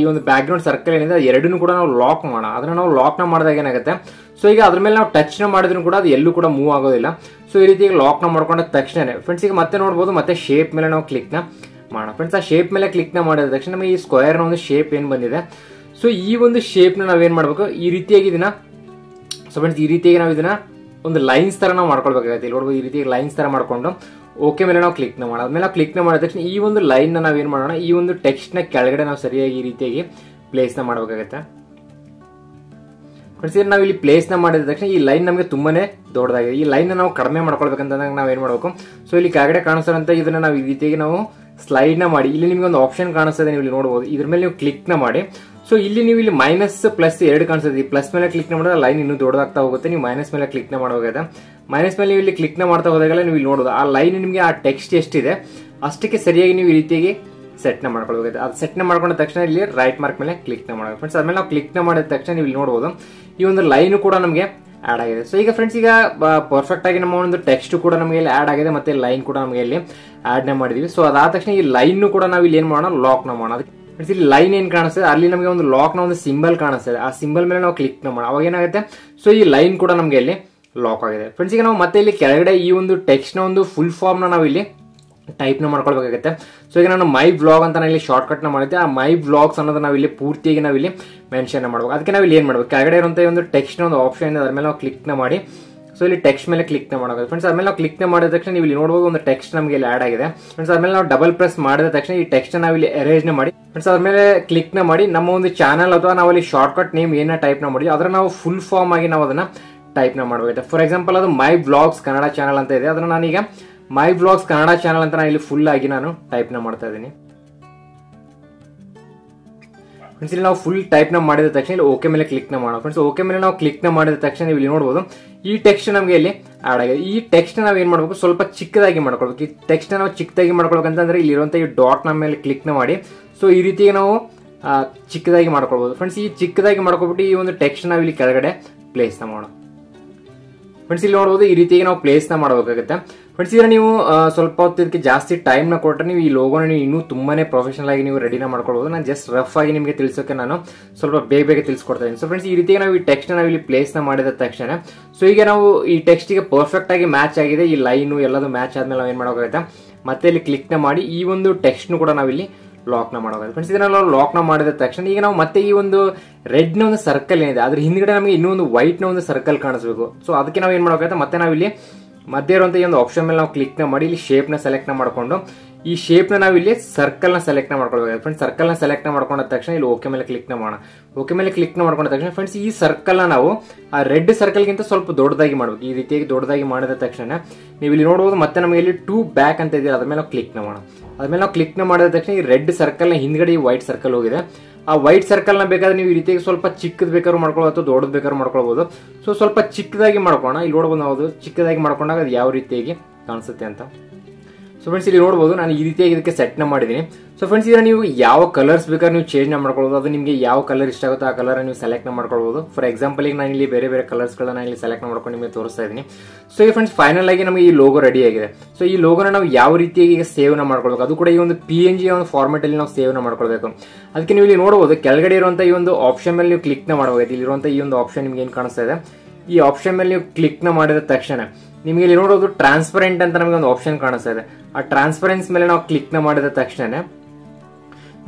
ಈ ಒಂದು ಬ್ಯಾಕ್ ಗ್ರೌಂಡ್ ಸರ್ಕಲ್ ಏನಿದೆ ಎರಡನ್ನೂ ಕೂಡ ನಾವು ಲಾಕ್ ಮಾಡೋಣ. ಅದನ್ನ ನಾವು ಲಾಕ್ನ ಮಾಡಿದಾಗ ಏನಾಗುತ್ತೆ? ಸೊ ಈಗ ಅದ್ರ ಮೇಲೆ ನಾವು ಟಚ್ನ ಮಾಡಿದ್ರು ಕೂಡ ಅದು ಎಲ್ಲೂ ಕೂಡ ಮೂವ್ ಆಗೋದಿಲ್ಲ. ಸೊ ಈ ರೀತಿ ಲಾಕ್ನ ಮಾಡ್ಕೊಂಡ ತಕ್ಷಣ ಫ್ರೆಂಡ್ಸ್ ಈಗ ಮತ್ತೆ ನೋಡ್ಬೋದು, ಮತ್ತೆ ಶೇಪ್ ಮೇಲೆ ನಾವು ಕ್ಲಿಕ್ನ ಮಾಡೋಣ. ಫ್ರೆಂಡ್ಸ್ ಆ ಶೇಪ್ ಮೇಲೆ ಕ್ಲಿಕ್ನ ಮಾಡಿದ ತಕ್ಷಣ ನಮಗೆ ಈ ಸ್ಕ್ವೇರ್ನ ಒಂದು ಶೇಪ್ ಏನು ಬಂದಿದೆ? ಸೊ ಈ ಒಂದು ಶೇಪ್ನ ನ ಮಾಡಬೇಕು? ಈ ರೀತಿಯಾಗಿ ಇದನ್ನ ಸೊ ಫ್ರೆಂಡ್ಸ್ ಈ ರೀತಿಯಾಗಿ ನಾವು ಇದನ್ನ ಒಂದು ಲೈನ್ಸ್ ತರ ನಾವು ಮಾಡ್ಕೊಳ್ಬೇಕಾಗುತ್ತೆ. ಇಲ್ಲಿ ನೋಡ್ಬೋದು, ಈ ರೀತಿ ಲೈನ್ಸ್ ತರ ಮಾಡ್ಕೊಂಡು ಓಕೆ ಮೇಲೆ ನಾವು ಕ್ಲಿಕ್ನ ಮೇಲೆ ನಾವು ಕ್ಲಿಕ್ನ ಮಾಡಿದ ತಕ್ಷಣ ಈ ಒಂದು ಲೈನ್ನ ಏನ್ ಮಾಡೋಣ? ಈ ಒಂದು ಟೆಕ್ಸ್ಟ್ನ ಕೆಳಗಡೆ ನಾವು ಸರಿಯಾಗಿ ಈ ರೀತಿಯಾಗಿ ಪ್ಲೇಸ್ನ ಮಾಡಬೇಕಾಗುತ್ತೆ? ಫ್ರೆಂಡ್ಸ್ ನಾವು ಇಲ್ಲಿ ಪ್ಲೇಸ್ನ ಮಾಡಿದ ತಕ್ಷಣ ಈ ಲೈನ್ ನಮಗೆ ತುಂಬಾನೇ ದೊಡ್ಡದಾಗಿದೆ. ಈ ಲೈನ್ ನಾವು ಕಡಿಮೆ ಮಾಡ್ಕೊಳ್ಬೇಕಂತಂದಾಗ ನಾವು ಏನ್ ಮಾಡಬೇಕು? ಸೊ ಇಲ್ಲಿ ಕೆಳಗಡೆ ಕಾಣಿಸ್ತಾರಂತ. ಇದನ್ನ ನಾವು ಈ ರೀತಿಯಾಗಿ ನಾವು ಸ್ಲೈಡ್ನ ಮಾಡಿ. ಇಲ್ಲಿ ನಿಮಗೆ ಒಂದು ಆಪ್ಷನ್ ಕಾಣಿಸ್ತದೆ ನೀವು ಇಲ್ಲಿ ನೋಡಬಹುದು ಇದ್ರ ಮೇಲೆ ನೀವು ಕ್ಲಿಕ್ನ ಮಾಡಿ. ಸೊ ಇಲ್ಲಿ ನೀವು ಇಲ್ಲಿ ಮೈನಸ್ ಪ್ಲಸ್ ಎರಡು ಕಾಣಿಸ್ತದೆ. ಪ್ಲಸ್ ಮೇಲೆ ಕ್ಲಿಕ್ ಮಾಡಿದ್ರೆ ಲೈನ್ ಇನ್ನೂ ದೊಡ್ಡದಾಗ್ತಾ ಹೋಗುತ್ತೆ. ನೀವು ಮೈನಸ್ ಮೇಲೆ ಕ್ಲಿಕ್ನ ಮಾಡಬೇಕಾಗುತ್ತೆ? ಮೈನಸ್ ಮೇಲೆ ನೀವು ಇಲ್ಲಿ ಕ್ಲಿಕ್ನ ಮಾಡ್ತಾ ಹೋದಾಗೆಲ್ಲ ನೀವು ಇಲ್ಲಿ ನೋಡೋದು. ಆ ಲೈನ್ ನಿಮಗೆ ಆ ಟೆಕ್ಸ್ಟ್ ಎಷ್ಟಿದೆ, ಅಷ್ಟಕ್ಕೆ ಸರಿಯಾಗಿ ನೀವು ಈ ರೀತಿಯಾಗಿ ಸೆಟ್ನ ಮಾಡ್ಕೊಳ್ಬೇಕಾಗುತ್ತೆ. ಅದು ನ ಮಾಡ್ಕೊಂಡ ತಕ್ಷಣ ಇಲ್ಲಿ ರೈಟ್ ಮಾರ್ಕ್ ಮೇಲೆ ಕ್ಲಿಕ್ನ ಮಾಡಬೇಕು. ಫ್ರೆಂಡ್ಸ್ ಅದ್ಮೇಲೆ ನಾವು ಕ್ಲಿಕ್ನ ಮಾಡಿದ ತಕ್ಷಣ ನೀವು ಇಲ್ಲಿ ನೋಡಬಹುದು ಈ ಒಂದು ಲೈನ್ ಕೂಡ ನಮಗೆ ಆಡ್ ಆಗಿದೆ. ಸೊ ಈಗ ಫ್ರೆಂಡ್ಸ್ ಈಗ ಪರ್ಫೆಕ್ಟ್ ಆಗಿ ನಮ್ಮ ಒಂದು ಟೆಕ್ಸ್ಟ್ ಕೂಡ ನಮಗೆ ಇಲ್ಲಿ ಆಡ್ ಆಗಿದೆ ಮತ್ತೆ ಲೈನ್ ಕೂಡ ನಮಗೆ ಇಲ್ಲಿ ಆಡ್ನ ಮಾಡಿದೀವಿ. ಸೊ ಅದಾದ ತಕ್ಷಣ ಈ ಲೈನ್ ಕೂಡ ನಾವು ಇಲ್ಲಿ ಏನ್ ಮಾಡೋಣ ಲಾಕ್ನ ಮಾಡೋಣ. ಫ್ರೆಂಡ್ಸ್ ಇಲ್ಲಿ ಲೈನ್ ಏನ್ ಕಾಣಿಸ್ತದೆ, ಅಲ್ಲಿ ನಮಗೆ ಒಂದು ಲಾಕ್ನ ಒಂದು ಸಿಂಬಲ್ ಕಾಣಿಸ್ತದೆ. ಆ ಸಿಂಬಲ್ ಮೇಲೆ ನಾವು ಕ್ಲಿಕ್ನ ಮಾಡೋಣ. ಅವಾಗ ಏನಾಗುತ್ತೆ? ಸೊ ಈ ಲೈನ್ ಕೂಡ ನಮಗೆ ಇಲ್ಲಿ ಲಾಕ್ ಆಗಿದೆ. ಫ್ರೆಂಡ್ಸ್ ಈಗ ನಾವು ಮತ್ತೆ ಇಲ್ಲಿ ಕೆಳಗಡೆ ಈ ಒಂದು ಟೆಕ್ಸ್ಟ್ನ ಒಂದು ಫುಲ್ ಫಾರ್ಮ್ನ ನಾವು ಇಲ್ಲಿ ಟೈಪ್ನ ಮಾಡ್ಕೊಳ್ಬೇಕಾಗುತ್ತೆ. ಸೊ ಈಗ ನಾನು ಮೈ ಬ್ಲಾಗ್ ಅಂತ ನಾನು ಇಲ್ಲಿ ನ ಮಾಡಿದ್ದೆ. ಆ ಮೈ ಬ್ಲಾಗ್ಸ್ ಅನ್ನೋದು ನಾವು ಇಲ್ಲಿ ಪೂರ್ತಿಯಾಗಿ ನಾವು ಇಲ್ಲಿ ಮೆನ್ಷನ್ ಮಾಡಬೇಕು. ಅದಕ್ಕೆ ನಾವು ಇಲ್ಲಿ ಏನ್ ಮಾಡಬೇಕು? ಕೆಳಗಡೆ ಇರುವಂತ ಒಂದು ಟೆಕ್ಸ್ಟ್ನ ಒಂದು ಆಪ್ಷನ್ ಇದೆ. ಅದ್ರ ಮೇಲೆ ನಾವು ಕ್ಲಿಕ್ನ ಮಾಡಿ. ಸೊ ಇಲ್ಲಿ ಟೆಕ್ಸ್ಟ್ ಮೇಲೆ ಕ್ಲಿಕ್ನ ಮಾಡೋದು. ಫ್ರೆಂಡ್ಸ್ ಆದ್ಮೇಲೆ ನಾವು ಕ್ಲಿಕ್ನ ಮಾಡಿದ ತಕ್ಷಣ ನೀವು ಇಲ್ಲಿ ನೋಡಬಹುದು ಒಂದು ಟೆಕ್ಸ್ಟ್ ನಮಗೆ ಇಲ್ಲಿ ಆಡ್ ಆಗಿದೆ. ಫ್ರೆಂಡ್ಸ್ ಮೇಲೆ ನಾವು ಡಬಲ್ ಪ್ರೆಸ್ ಮಾಡಿದ ತಕ್ಷಣ ಈ ಟೆಕ್ಸ್ಟ್ ನಾವು ಇಲ್ಲಿ ಅರೇಂಜ್ನ ಮಾಡಿ. ಫ್ರೆಂಡ್ಸ್ ಆದ್ಮೇಲೆ ಕ್ಲಿಕ್ನ ಮಾಡಿ. ನಮ್ಮ ಒಂದು ಚಾನಲ್ ಅಥವಾ ನಾವು ಅಲ್ಲಿ ಶಾರ್ಟ್ ಕಟ್ ನೇಮ್ ಏನ ಟೈಪ್ನ ಮಾಡಿ ಅದ್ರ ನಾವು ಫುಲ್ ಫಾರ್ಮ್ ಆಗಿ ನಾವು ಅದನ್ನ ಟೈಪ್ನ ಮಾಡಬೇಕು ಫಾರ್ ಎಕ್ಸಾಂಪಲ್ ಅದು ಮೈ ಬ್ಲಾಗ್ಸ್ ಕನ್ನಡ ಚಾನಲ್ ಅಂತ ಇದೆ. ಅದನ್ನ ನಾನೀಗ ಮೈ ಬ್ಲಾಗ್ಸ್ ಕನ್ನಡ ಚಾನಲ್ ಅಂತ ನಾನು ಇಲ್ಲಿ ಫುಲ್ ಆಗಿ ನಾನು ಟೈಪ್ನ ಮಾಡ್ತಾ ಇದ್ದೀನಿ. ಫ್ರೆಂಡ್ಸ್ ಇಲ್ಲಿ ನಾವು ಫುಲ್ ಟೈಪ್ನ ಮಾಡಿದ ತಕ್ಷಣ ಇಲ್ಲಿ ಓಕೆ ಮೇಲೆ ಕ್ಲಿಕ್ನ ಮಾಡೋಣ. ಫ್ರೆಂಡ್ಸ್ ಓಕೆ ಮೇಲೆ ನಾವು ಕ್ಲಿಕ್ನ ಮಾಡಿದ ತಕ್ಷಣ ನೀವು ಇಲ್ಲಿ ನೋಡಬಹುದು ಈ ಟೆಕ್ಸ್ಟ್ ನಮಗೆ ಇಲ್ಲಿ ಆಡ್ ಆಗಿದೆ. ಈ ಟೆಕ್ಸ್ಟ್ ನಾವು ಏನು ಮಾಡಬೇಕು? ಸ್ವಲ್ಪ ಚಿಕ್ಕದಾಗಿ ಮಾಡ್ಕೊಳ್ಬೇಕು. ಈ ಟೆಕ್ಸ್ಟ್ ನಾವು ಚಿಕ್ಕದಾಗಿ ಮಾಡ್ಕೊಳ್ಬೇಕಂತಂದ್ರೆ ಇಲ್ಲಿ ಇರುವಂತ ಈ ಡಾಟ್ನ ಮೇಲೆ ಕ್ಲಿಕ್ನ ಮಾಡಿ. ಸೊ ಈ ರೀತಿಯಾಗಿ ನಾವು ಚಿಕ್ಕದಾಗಿ ಮಾಡ್ಕೊಳ್ಬೋದು. ಫ್ರೆಂಡ್ಸ್ ಈ ಚಿಕ್ಕದಾಗಿ ಮಾಡ್ಕೊಬಿಟ್ಟು ಈ ಒಂದು ಟೆಕ್ಸ್ಟ್ ನಾವು ಇಲ್ಲಿ ಕೆಳಗಡೆ ಪ್ಲೇಸ್ನ ಮಾಡೋಣ. ಫ್ರೆಂಡ್ಸ್ ಇಲ್ಲಿ ನೋಡಬಹುದು ಈ ರೀತಿಯಾಗಿ ನಾವು ಪ್ಲೇಸ್ನ ಮಾಡಬೇಕಾಗುತ್ತೆ. ಫ್ರೆಂಡ್ಸ್ ಇದ್ರೆ ನೀವು ಸ್ವಲ್ಪ ಹೊತ್ತು ಇದಕ್ಕೆ ಜಾಸ್ತಿ ಟೈಮ್ನ ಕೊಟ್ಟರೆ ನೀವು ಈ ಲೋಗೋನ ನೀವು ಇನ್ನೂ ತುಂಬಾನೇ ಪ್ರೊಫೆಷನಲ್ ಆಗಿ ನೀವು ರೆಡಿನ ಮಾಡ್ಕೊಳ್ಬಹುದು ನಾನು ಜಸ್ಟ್ ರಫ್ ಆಗಿ ನಿಮಗೆ ತಿಳಿಸೋಕೆ ನಾನು ಸ್ವಲ್ಪ ಬೇಗ ಬೇಗ ತಿಳಿಸ್ಕೊಡ್ತಾ ಇದ್ದೀನಿ. ಸೊ ಫ್ರೆಂಡ್ಸ್ ಈ ರೀತಿಯಾಗಿ ನಾವು ಈ ಟೆಕ್ಸ್ಟ್ ನಾವು ಇಲ್ಲಿ ಪ್ಲೇಸ್ನ ಮಾಡಿದ ತಕ್ಷಣ ಸೊ ಈಗ ನಾವು ಈ ಟೆಕ್ಸ್ಟ್ಗೆ ಪರ್ಫೆಕ್ಟ್ ಆಗಿ ಮ್ಯಾಚ್ ಆಗಿದೆ. ಈ ಲೈನು ಎಲ್ಲದು ಮ್ಯಾಚ್ ಆದ್ಮೇಲೆ ನಾವು ಏನ್ ಮಾಡೋಕ್ಕಾಗುತ್ತೆ ಮತ್ತೆ ಇಲ್ಲಿ ಕ್ಲಿಕ್ನ ಮಾಡಿ ಈ ಒಂದು ಟೆಕ್ಸ್ಟ್ ಕೂಡ ನಾವಿಲ್ಲಿ ಲಾಕ್ನ ಮಾಡೋದು ಫ್ರೆಂಡ್ಸ್ ಇದನ್ನ ನಾವು ಲಾಕ್ನ ಮಾಡಿದ ತಕ್ಷಣ ಈಗ ನಾವು ಮತ್ತೆ ಈ ಒಂದು ರೆಡ್ನ ಒಂದು ಸರ್ಕಲ್ ಏನಿದೆ, ಅದ್ರ ಹಿಂದ್ಗಡೆ ನಮಗೆ ಇನ್ನೂ ಒಂದು ವೈಟ್ನ ಒಂದು ಸರ್ಕಲ್ ಕಾಣಿಸ್ಬೇಕು. ಸೊ ಅದಕ್ಕೆ ನಾವು ಏನ್ ಮಾಡಬೇಕಾಗುತ್ತೆ ಮತ್ತೆ ನಾವಿಲ್ಲಿ ಮಧ್ಯ ಇರುವಂತ ಈ ಒಂದು ಆಪ್ಷನ್ ಮೇಲೆ ನಾವು ಕ್ಲಿಕ್ನ ಮಾಡಿ, ಇಲ್ಲಿ ಶೇಪ್ನ ಸೆಲೆಕ್ಟ್ ಮಾಡ್ಕೊಂಡು, ಈ ಶೇಪ್ನ ನಾವು ಇಲ್ಲಿ ಸರ್ಕಲ್ನ ಸೆಲೆಕ್ಟ್ ಮಾಡ್ಕೊಳ್ಬೇಕು ಫ್ರೆಂಡ್ಸ್ ಸರ್ಕಲ್ನ ಸೆಲೆಕ್ಟ್ ಮಾಡ್ಕೊಂಡ ತಕ್ಷಣ ಇಲ್ಲಿ ಓಕೆ ಮೇಲೆ ಕ್ಲಿಕ್ನ ಮಾಡೋಣ. ಓಕೆ ಮೇಲೆ ಕ್ಲಿಕ್ನ ಮಾಡ್ಕೊಂಡ ತಕ್ಷಣ ಫ್ರೆಂಡ್ಸ್ ಈ ಸರ್ಕಲ್ನ ನಾವು ಆ ರೆಡ್ ಸರ್ಕಲ್ ಗಿಂತ ಸ್ವಲ್ಪ ದೊಡ್ಡದಾಗಿ ಮಾಡ್ಬೇಕು. ಈ ರೀತಿಯಾಗಿ ದೊಡ್ಡದಾಗಿ ಮಾಡಿದ ತಕ್ಷಣ ನೀವು ಇಲ್ಲಿ ನೋಡಬಹುದು ಮತ್ತೆ ನಮಗೆ ಇಲ್ಲಿ ಟೂ ಬ್ಯಾಕ್ ಅಂತ ಇದೆಯಲ್ಲ, ಅದ್ರ ಮೇಲೆ ನಾವು ಕ್ಲಿಕ್ನ ಮಾಡೋಣ. ಅದ್ಮೇಲೆ ನಾವು ಕ್ಲಿಕ್ನ ಮಾಡಿದ ತಕ್ಷಣ ಈ ರೆಡ್ ಸರ್ಕಲ್ನ ಹಿಂದ್ಗಡೆ ಈ ವೈಟ್ ಸರ್ಕಲ್ ಹೋಗಿದೆ. ಆ ವೈಟ್ ಸರ್ಕಲ್ನ ಬೇಕಾದ್ರೆ ನೀವು ಈ ರೀತಿಯಾಗಿ ಸ್ವಲ್ಪ ಚಿಕ್ಕದ ಬೇಕಾದ್ರೂ ಮಾಡ್ಕೊಳ್ಳೋ ಅಥವಾ ದೊಡ್ಡದ ಬೇಕಾದ್ರೂ ಮಾಡ್ಕೊಳ್ಬಹುದು ಸೊ ಸ್ವಲ್ಪ ಚಿಕ್ಕದಾಗಿ ಮಾಡ್ಕೋಣ ಇಲ್ಲಿ ನೋಡ್ಬೋದು ನಾವು ಚಿಕ್ಕದಾಗಿ ಮಾಡ್ಕೊಂಡಾಗ ಅದು ಯಾವ ರೀತಿಯಾಗಿ ಕಾಣಿಸುತ್ತೆ ಅಂತ. ಸೊ ಫ್ರೆಂಡ್ಸ್ ಇಲ್ಲಿ ನೋಡ್ಬೋದು ನಾನು ಈ ರೀತಿಯಾಗಿ ಇದಕ್ಕೆ ಸೆಟ್ನ ಮಾಡಿದ್ದೀನಿ. ಸೊ ಫ್ರೆಂಡ್ಸ್ ಇದನ್ನ ನೀವು ಯಾವ ಕಲರ್ಸ್ ಬೇಕಾದ್ರೆ ನೀವು ಚೇಂಜ್ ಮಾಡ್ಕೊಳ್ಬೋದು. ಅದು ನಿಮಗೆ ಯಾವ ಕಲರ್ ಇಷ್ಟ ಆಗುತ್ತೋ ಆ ಕಲರ್ ನೀವು ಸೆಲೆಕ್ಟ್ ಮಾಡ್ಕೊಳ್ಬೋದು. ಫಾರ್ ಎಕ್ಸಾಂಪಲ್ ಈಗ ನಾನು ಇಲ್ಲಿ ಬೇರೆ ಬೇರೆ ಕಲರ್ಸ್ ಗಳನ್ನ ಇಲ್ಲಿ ಸೆಲೆಕ್ಟ್ ಮಾಡ್ಕೊಂಡು ನಿಮಗೆ ತೋರಿಸ್ತಾ ಇದ್ದೀನಿ. ಸೊ ಈ ಫ್ರೆಂಡ್ಸ್ ಫೈನಲ್ ಆಗಿ ನಮಗೆ ಈ ಲೋಗೋ ರೆಡಿ ಆಗಿದೆ. ಸೊ ಈ ಲೋಗೋನ ನಾವು ಯಾವ ರೀತಿಯಾಗಿ ಈಗ ಸೇವ್ನ ಮಾಡ್ಕೊಳ್ಬೇಕು? ಅದು ಕೂಡ ಈ ಒಂದು ಪಿ ಎನ್ ಜಿ ಒಂದು ಫಾರ್ಮೆಟಲ್ಲಿ ನಾವು ಸೇವ್ನ ಮಾಡ್ಕೊಳ್ಬೇಕು. ಅದಕ್ಕೆ ನೀವು ಇಲ್ಲಿ ನೋಡಬಹುದು ಕೆಳಗಡೆ ಇರುವಂತ ಈ ಒಂದು ಆಪ್ಷನ್ ಮೇಲೆ ನೀವು ಕ್ಲಿಕ್ನ ಮಾಡಬೇಕು ಇಲ್ಲಿರುವಂತ ಈ ಒಂದು ಆಪ್ಷನ್ ನಿಮ್ಗೆ ಏನು ಕಾಣಿಸ್ತಾ ಇದೆ? ಈ ಆಪ್ಷನ್ ಮೇಲೆ ನೀವು ಕ್ಲಿಕ್ನ ಮಾಡಿದ ತಕ್ಷಣ ನಿಮಗೆ ಇಲ್ಲಿ ನೋಡೋದು ಟ್ರಾನ್ಸ್ಪರೆಂಟ್ ಅಂತ ನಮಗೆ ಒಂದು ಆಪ್ಷನ್ ಕಾಣಿಸ್ತಾ ಇದೆ. ಆ ಟ್ರಾನ್ಸ್ಪರೆನ್ಸ್ ಮೇಲೆ ನಾವು ಕ್ಲಿಕ್ನ ಮಾಡಿದ ತಕ್ಷಣ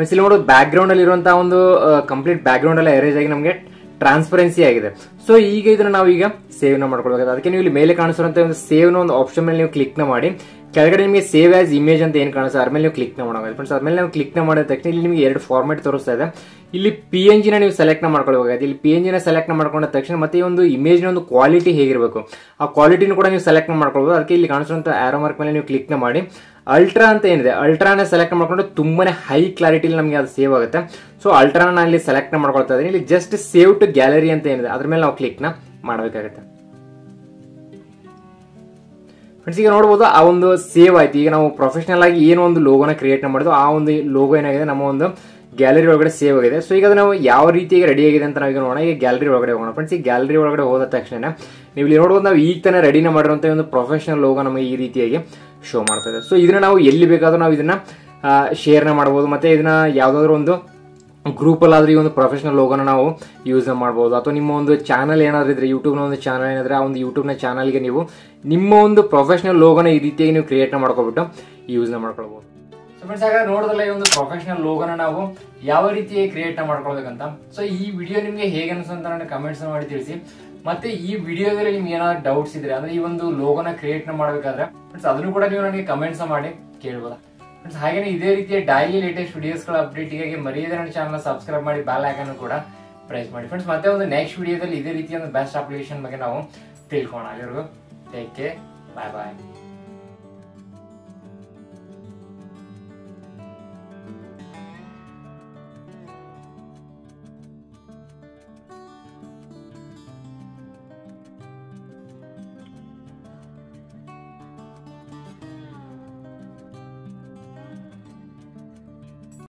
ಇಲ್ಲಿ ನೋಡೋದು ಬ್ಯಾಕ್ ಗ್ರೌಂಡ್ ಅಲ್ಲಿ ಇರುವಂತಹ ಒಂದು ಕಂಪ್ಲೀಟ್ ಬ್ಯಾಕ್ ಗ್ರೌಂಡ್ ಎಲ್ಲ ಎರೇಜ್ ಆಗಿ ನಮಗೆ ಟ್ರಾನ್ಸ್ಪರೆನ್ಸಿ ಆಗಿದೆ. ಸೊ ಈಗ ಇದನ್ನ ನಾವು ಈಗ ಸೇವ್ನ ಮಾಡ್ಕೊಳ್ಬೇಕು ಅದಕ್ಕೆ ನೀವು ಇಲ್ಲಿ ಮೇಲೆ ಕಾಣಿಸಿರುವಂತ ಒಂದು ಸೇವ್ನ ಒಂದು ಆಪ್ಷನ್ ಮೇಲೆ ನೀವು ಕ್ಲಿಕ್ನ ಮಾಡಿ. ಕೆಳಗಡೆ ನಿಮಗೆ ಸೇವ್ ಆಸ್ ಇಮೇಜ್ ಅಂತ ಏನ್ ಕಾಣಿಸುತ್ತೆ? ಅದ್ರ ಮೇಲೆ ನೀವು ಕ್ಲಿಕ್ನ ಮಾಡೋದು ಫ್ರೆಂಡ್ಸ್ ಅದ್ಮೇಲೆ ನಾವು ಕ್ಲಿಕ್ನ ಮಾಡಿದ ತಕ್ಷಣ ಇಲ್ಲಿ ನಿಮಗೆ ಎರಡು ಫಾರ್ಮೆಟ್ ತೋರಿಸ್ತಾ ಇದೆ. ಇಲ್ಲಿ ಪಿ ಎನ್ ಜಿನ ನೀವು ಸೆಲೆಕ್ಟ್ನ ಮಾಡ್ಕೊಳ್ಬೇಕಾಗಿದೆ. ಇಲ್ಲಿ ಪಿ ಎನ್ ಜಿನ ಸೆಲೆಕ್ಟ್ನ ಮಾಡ್ಕೊಂಡ ತಕ್ಷಣ ಮತ್ತೆ ಈ ಒಂದು ಇಮೇಜ್ನ ಒಂದು ಕ್ವಾಲಿಟಿ ಹೇಗಿರಬೇಕು? ಆ ಕ್ವಾಲಿಟಿನ ಕೂಡ ನೀವು ಸೆಲೆಕ್ಟ್ ಮಾಡ್ಕೊಳ್ಬಹುದು ಅದಕ್ಕೆ ಇಲ್ಲಿ ಕಾಣಿಸುವಂತ ಆರೋ ಮಾರ್ಕ್ ಮೇಲೆ ನೀವು ಕ್ಲಿಕ್ನ ಮಾಡಿ. ಅಲ್ಟ್ರಾ ಅಂತ ಏನಿದೆ ಅಲ್ಟ್ರಾನೇ ಸೆಲೆಕ್ಟ್ ಮಾಡ್ಕೊಂಡು ತುಂಬಾ ಹೈ ಕ್ಲಾರಿಟಿಲಿ ನಮಗೆ ಅದು ಸೇವ್ ಆಗುತ್ತೆ. ಸೊ ಅಲ್ಟ್ರಾನ ಇಲ್ಲಿ ಸೆಲೆಕ್ಟ್ ಮಾಡ್ಕೊಳ್ತಾ ಇದೀನಿ ಇಲ್ಲಿ ಜಸ್ಟ್ ಸೇವ್ ಟು ಗ್ಯಾಲರಿ ಅಂತ ಏನಿದೆ, ಅದ್ರ ಮೇಲೆ ನಾವು ಕ್ಲಿಕ್ನ ಮಾಡಬೇಕಾಗುತ್ತೆ. ಫ್ರೆಂಡ್ಸ್ ಈಗ ನೋಡ್ಬೋದು, ಆ ಒಂದು ಸೇವ್ ಆಯ್ತು. ಈಗ ನಾವು ಪ್ರೊಫೆಷನಲ್ ಆಗಿ ಏನು ಒಂದು ಲೋಗೋನ ಕ್ರಿಯೇಟ್ ಮಾಡಿದ್ವು, ಆ ಒಂದು ಲೋಗೋ ಏನಾಗಿದೆ, ನಮ್ಮ ಒಂದು ಗ್ಯಾಲರಿ ಒಳಗಡೆ ಸೇವ್ ಆಗಿದೆ. ಸೊ ಈಗ ನಾವು ಯಾವ ರೀತಿಯಾಗಿ ರೆಡಿ ಆಗಿದೆ ಅಂತ ನಾವೀಗ ನೋಡೋಣ. ಈಗ ಗ್ಯಾಲರಿ ಒಳಗಡೆ ಹೋಗೋಣ. ಫ್ರೆಂಡ್ಸ್ ಈ ಗ್ಯಾಲರಿ ಒಳಗಡೆ ಹೋದ ತಕ್ಷಣ ನೀವು ಇಲ್ಲಿ ನೋಡಬಹುದು ನಾವು ಈಗ ತಾನೇ ರೆಡಿನ ಮಾಡಿರುವಂತಹ ಒಂದು ಪ್ರೊಫೆಷನಲ್ ಲೋಗೋ ನಮಗೆ ಈ ರೀತಿಯಾಗಿ ಶೋ ಮಾಡ್ತಾ ಇದೆ ಸೊ ಇದನ್ನ ನಾವು ಎಲ್ಲಿ ಬೇಕಾದ್ರೂ ನಾವು ಇದನ್ನ ಶೇರ್ನ ಮಾಡಬಹುದು ಮತ್ತೆ ಇದನ್ನ ಯಾವ್ದಾದ್ರು ಒಂದು ಗ್ರೂಪ್ ಅಲ್ಲಾದ್ರೆ ಈ ಒಂದು ಪ್ರೊಫೆಷನಲ್ ಲೋಗೋನ ನಾವು ಯೂಸ್ ಮಾಡಬಹುದು ಅಥವಾ ನಿಮ್ಮ ಒಂದು ಚಾನಲ್ ಏನಾದ್ರೂ ಇದ್ರೆ ಯೂಟ್ಯೂಬ್ನ ಒಂದು ಚಾನಲ್ ಏನಾದ್ರೆ, ಆ ಒಂದು ಯೂಟ್ಯೂಬ್ನ ಚಾನಲ್ಗೆ ನೀವು ನಿಮ್ಮ ಒಂದು ಪ್ರೊಫೆಷನಲ್ ಲೋಗೋನ ಈ ರೀತಿಯಾಗಿ ನೀವು ಕ್ರಿಯೇಟ್ ಮಾಡ್ಕೊಬಿಟ್ಟು ಯೂಸ್ ಮಾಡ್ಕೊಳ್ಬೋದು. ಸೊ ಫ್ರೆಂಡ್ಸ್ ಹಾಗಾದ್ರೆ ನೋಡಿದ್ರಲ್ಲ, ಈ ಒಂದು ಪ್ರೊಫೆಷನಲ್ ಲೋಗೋನ ನಾವು ಯಾವ ರೀತಿ ಕ್ರಿಯೇಟ್ ಮಾಡ್ಕೊಳ್ಬೇಕಂತ. ಸೊ ಈ ವಿಡಿಯೋ ನಿಮಗೆ ಹೇಗೆ ಅನಿಸುತ್ತೆ ಕಮೆಂಟ್ಸ್ ಮಾಡಿ ತಿಳಿಸಿ. ಮತ್ತೆ ಈ ವಿಡಿಯೋದಲ್ಲಿ ನಿಮ್ಗೆ ಏನಾದ್ರು ಡೌಟ್ಸ್ ಇದ್ರೆ, ಅಂದ್ರೆ ಈ ಒಂದು ಲೋಗೋನ ಕ್ರಿಯೇಟ್ ಮಾಡಬೇಕಾದ್ರೆ ಫ್ರೆಂಡ್ಸ್ ಅದನ್ನು ಕೂಡ ನೀವು ನನಗೆ ಕಮೆಂಟ್ಸ್ ಮಾಡಿ ಕೇಳ್ಬೋದಾ? ಫ್ರೆಂಡ್ಸ್ ಹಾಗೇನೆ ಇದೇ ರೀತಿಯ ಡೈಲಿ ಲೇಟೆಸ್ಟ್ ವಿಡಿಯೋಸ್ಗಳ ಅಪ್ಡೇಟ್ಗಾಗಿ ಮರ್ಯಾದೆ ನನ್ನ ಚಾನಲ್ ಸಬ್ಸ್ಕ್ರೈಬ್ ಮಾಡಿ ಬ್ಯಾಲ್ ಐಕನ್ ಕೂಡ ಪ್ರೈಸ್ ಮಾಡಿ. ಫ್ರೆಂಡ್ಸ್ ಮತ್ತೆ ಒಂದು ನೆಕ್ಸ್ಟ್ ವಿಡಿಯೋದಲ್ಲಿ ಇದೇ ರೀತಿಯ ಒಂದು ಬೆಸ್ಟ್ ಅಪ್ಲಿಕೇಶನ್ ಬಗ್ಗೆ ನಾವು ತಿಳ್ಕೊಳ್ಳೋಣ ಅಲ್ಲಿವರೆಗೂ ಟೇಕ್ ಕೇರ್ ಬಾಯ್ ಬಾಯ್